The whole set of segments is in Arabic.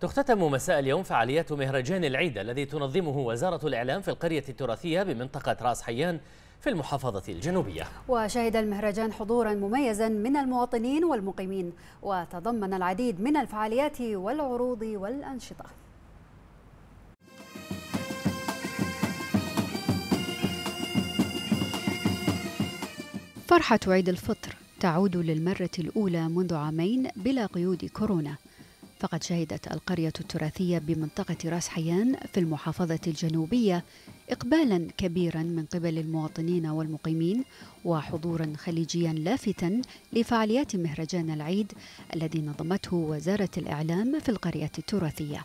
تختتم مساء اليوم فعاليات مهرجان العيد الذي تنظمه وزارة الإعلام في القرية التراثية بمنطقة راس حيان في المحافظة الجنوبية. وشهد المهرجان حضورا مميزا من المواطنين والمقيمين وتضمن العديد من الفعاليات والعروض والأنشطة. فرحة عيد الفطر تعود للمرة الأولى منذ عامين بلا قيود كورونا. فقد شهدت القرية التراثية بمنطقة راس حيان في المحافظة الجنوبية إقبالا كبيرا من قبل المواطنين والمقيمين وحضورا خليجيا لافتا لفعاليات مهرجان العيد الذي نظمته وزارة الإعلام في القرية التراثية.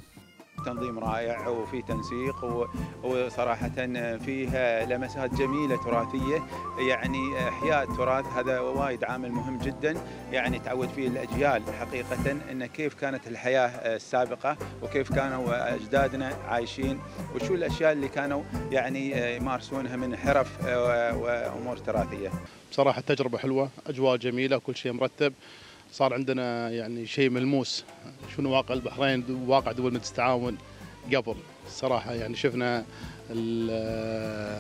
تنظيم رائع وفي تنسيق وصراحة فيها لمسات جميلة تراثية. يعني إحياء التراث هذا وايد عامل مهم جدا. يعني تعود فيه الأجيال حقيقة أن كيف كانت الحياة السابقة وكيف كانوا أجدادنا عايشين وشو الأشياء اللي كانوا يعني يمارسونها من حرف وأمور تراثية. بصراحة تجربة حلوة أجواء جميلة كل شيء مرتب. صار عندنا يعني شيء ملموس. شنو واقع البحرين؟ واقع دول التعاون قبل. الصراحه يعني شفنا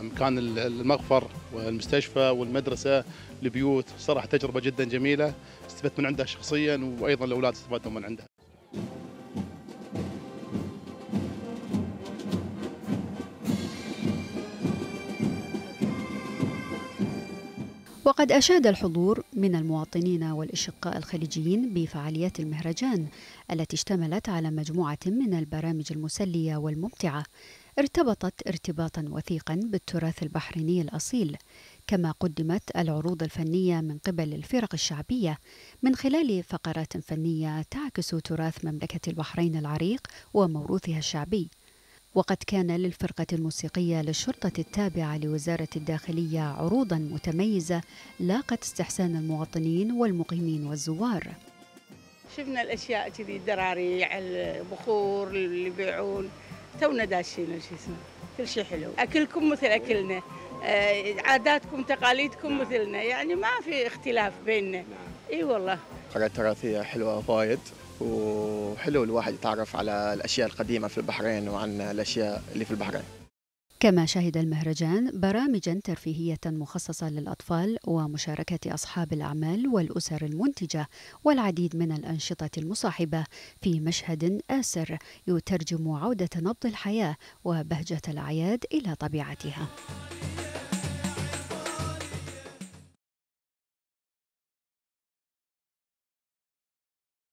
مكان المغفر والمستشفى والمدرسة البيوت. صراحة تجربة جدا جميلة. استفدت من عندها شخصيا وأيضا الأولاد استفادوا من عندها. وقد أشاد الحضور من المواطنين والأشقاء الخليجيين بفعاليات المهرجان التي اشتملت على مجموعة من البرامج المسلية والممتعة. ارتبطت ارتباطا وثيقا بالتراث البحريني الأصيل كما قدمت العروض الفنية من قبل الفرق الشعبية. من خلال فقرات فنية تعكس تراث مملكة البحرين العريق وموروثها الشعبي. وقد كان للفرقة الموسيقية للشرطة التابعة لوزارة الداخلية عروضا متميزة لاقت استحسان المواطنين والمقيمين والزوار. شفنا الأشياء كذي الدراريع البخور اللي يبيعون. تونا داشين شو اسمه؟ كل شيء حلو. أكلكم مثل أكلنا. آه، عاداتكم تقاليدكم مثلنا. يعني ما في اختلاف بيننا. إي والله. قرية تراثية حلوة وايد. وحلو الواحد يتعرف على الأشياء القديمة في البحرين وعن الأشياء اللي في البحرين كما شهد المهرجان برامجا ترفيهية مخصصة للأطفال ومشاركة أصحاب الأعمال والأسر المنتجة والعديد من الأنشطة المصاحبة في مشهد آسر يترجم عودة نبض الحياة وبهجة الأعياد إلى طبيعتها.